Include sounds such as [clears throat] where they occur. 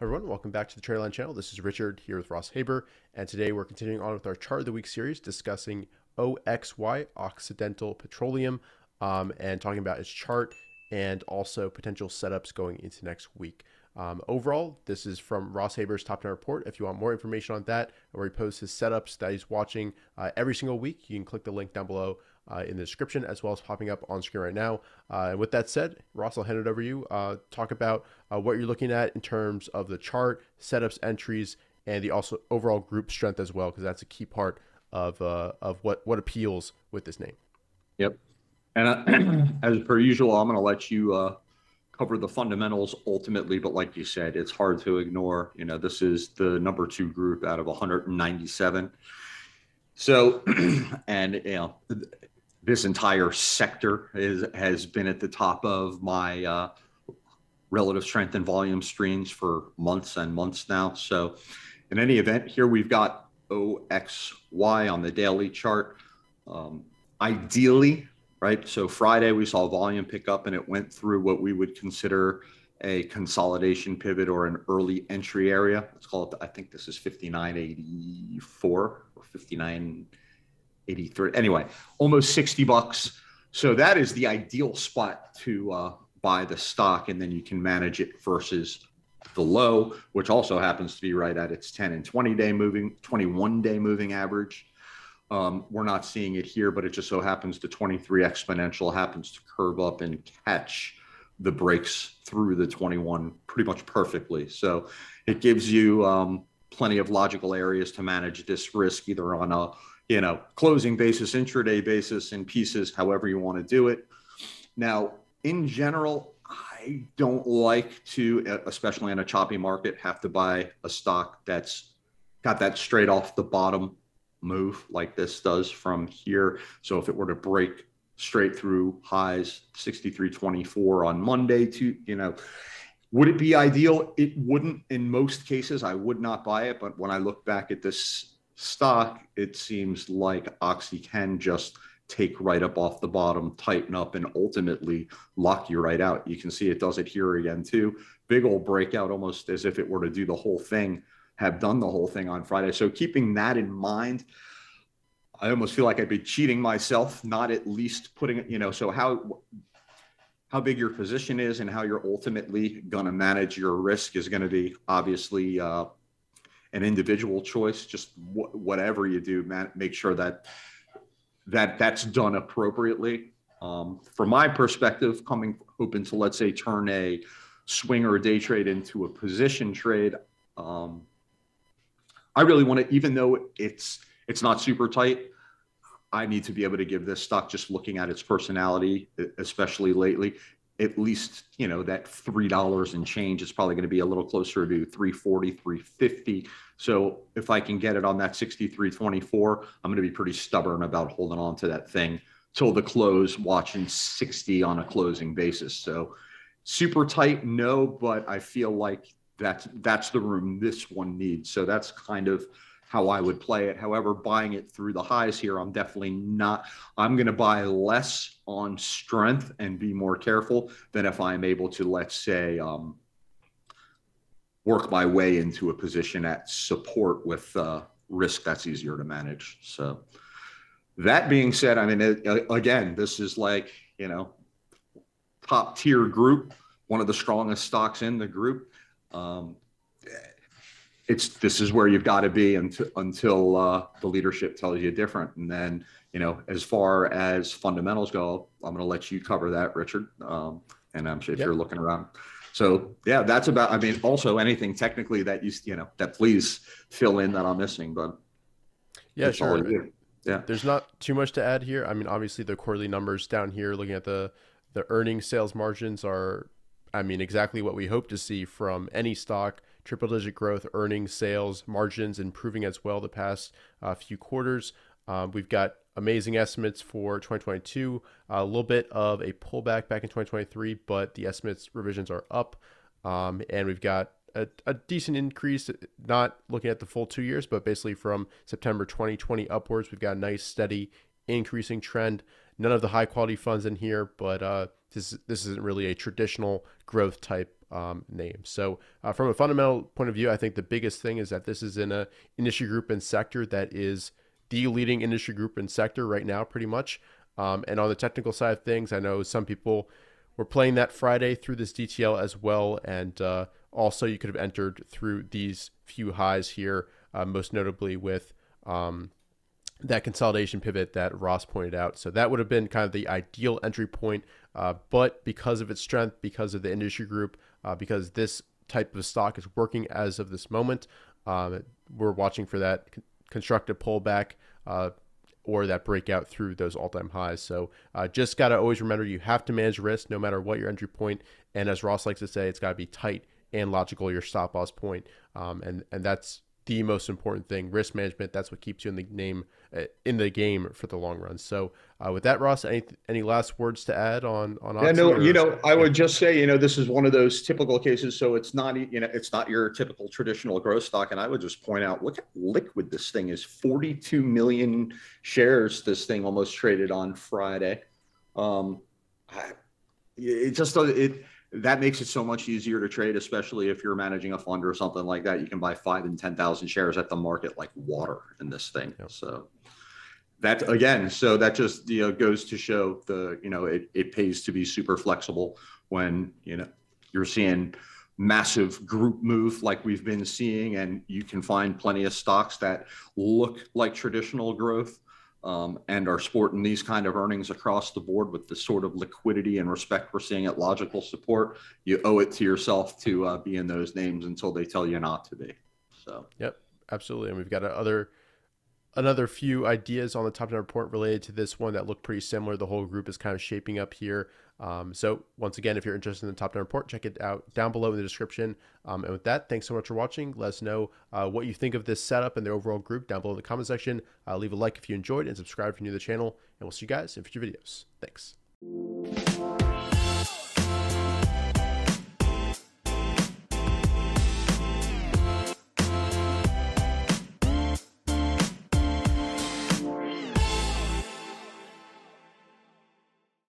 everyone, welcome back to the TraderLion channel. This is Richard here with Ross Haber, and today we're continuing on with our chart of the week series discussing OXY, Occidental Petroleum, um, and talking about its chart and also potential setups going into next week. Um, overall, this is from Ross Haber's top 10 report. If you want more information on that, where he posts his setups that he's watching uh, every single week, you can click the link down below uh, in the description as well as popping up on screen right now. Uh, and with that said, Ross, I'll hand it over to you. Uh, talk about uh, what you're looking at in terms of the chart, setups, entries, and the also overall group strength as well, because that's a key part of uh, of what what appeals with this name. Yep. And [clears throat] as per usual, I'm going to let you cover the fundamentals ultimately, but like you said, it's hard to ignore. You know, this is the number two group out of 197. So, [clears throat] and you know, this entire sector is has been at the top of my uh, relative strength and volume streams for months and months now. So, in any event, here we've got OXY on the daily chart. Um, ideally, right? So Friday we saw volume pick up and it went through what we would consider a consolidation pivot or an early entry area. Let's call it, I think this is 5984 or 5983. Anyway, almost 60 bucks. So that is the ideal spot to uh, buy the stock and then you can manage it versus the low, which also happens to be right at its 10 and 20 day moving, 21 day moving average. Um, we're not seeing it here, but it just so happens the 23 exponential happens to curve up and catch the breaks through the 21 pretty much perfectly. So it gives you um, plenty of logical areas to manage this risk either on a you know closing basis, intraday basis, in pieces, however you want to do it. Now, in general, I don't like to, especially in a choppy market, have to buy a stock that's got that straight off the bottom move like this does from here. So if it were to break straight through highs 63.24 on Monday to, you know, would it be ideal? It wouldn't in most cases. I would not buy it. But when I look back at this stock, it seems like Oxy can just take right up off the bottom, tighten up, and ultimately lock you right out. You can see it does it here again too. Big old breakout, almost as if it were to do the whole thing have done the whole thing on Friday. So keeping that in mind, I almost feel like I'd be cheating myself, not at least putting it, you know, so how how big your position is and how you're ultimately going to manage your risk is going to be obviously uh, an individual choice. Just wh- whatever you do, man, make sure that that that's done appropriately. Um, from my perspective, coming open to let's say turn a swing or a day trade into a position trade, um, I really want to, even though it's it's not super tight, I need to be able to give this stock just looking at its personality, especially lately, at least you know that three dollars and change is probably going to be a little closer to 340 350 so if i can get it on that 6324 i'm going to be pretty stubborn about holding on to that thing till the close watching 60 on a closing basis so super tight no but i feel like that's that's the room this one needs. So that's kind of how I would play it. However, buying it through the highs here, I'm definitely not. I'm going to buy less on strength and be more careful than if I'm able to, let's say, um, work my way into a position at support with uh, risk that's easier to manage. So, that being said, I mean, it, again, this is like, you know, top tier group, one of the strongest stocks in the group. Um, it's this is where you've got to be until until uh, the leadership tells you different. And then you know, as far as fundamentals go, I'm going to let you cover that, Richard. Um, and I'm sure if yep. you're looking around. So yeah, that's about. I mean, also anything technically that you you know that please fill in that I'm missing, but yeah, sure. Yeah, there's not too much to add here. I mean, obviously the quarterly numbers down here, looking at the the earnings sales margins are I mean, exactly what we hope to see from any stock triple digit growth, earnings, sales, margins improving as well the past uh, few quarters. Um, we've got amazing estimates for 2022, a little bit of a pullback back in 2023, but the estimates revisions are up. Um, and we've got a, a, decent increase, not looking at the full two years, but basically from September 2020 upwards, we've got a nice, steady increasing trend. none of the high quality funds in here, but uh, this this isn't really a traditional growth type um, name. So uh, from a fundamental point of view, I think the biggest thing is that this is in a industry group and sector that is the leading industry group and sector right now, pretty much. Um, and on the technical side of things, I know some people were playing that Friday through this DTL as well, and uh, also you could have entered through these few highs here, uh, most notably with. Um, that consolidation pivot that Ross pointed out. So that would have been kind of the ideal entry point. Uh, but because of its strength, because of the industry group, uh, because this type of stock is working as of this moment. Um, we're watching for that con- constructive pullback uh, or that breakout through those all-time highs. So uh, just got to always remember you have to manage risk no matter what your entry point. And as Ross likes to say, it's got to be tight and logical your stop loss point. Um, and and that's the most important thing. Risk management. That's what keeps you in the name uh, in the game for the long run. So uh, with that, Ross, any any last words to add on on? Yeah, no, you know, I would just say, you know, this is one of those typical cases. So it's not, you know, it's not your typical traditional growth stock. And I would just point out, look at liquid this thing is. Forty two million shares. This thing almost traded on Friday. Um, it just it that makes it so much easier to trade, especially if you're managing a fund or something like that. You can buy five and 10,000 shares at the market like water in this thing. Yep. So that again, so that just, you know, goes to show the, you know, it, it pays to be super flexible when, you know, you're seeing massive group move like we've been seeing, and you can find plenty of stocks that look like traditional growth um, and are sporting these kind of earnings across the board with the sort of liquidity and respect we're seeing at logical support, you owe it to yourself to uh, be in those names until they tell you not to be. So, yep, absolutely. And we've got other another few ideas on the top down report related to this one that look pretty similar. The whole group is kind of shaping up here. Um, so once again, if you're interested in the top down report, check it out down below in the description. Um, and with that, thanks so much for watching. Let us know uh, what you think of this setup and the overall group down below in the comment section. Uh, leave a like if you enjoyed and subscribe if you're new to the channel. And we'll see you guys in future videos. Thanks.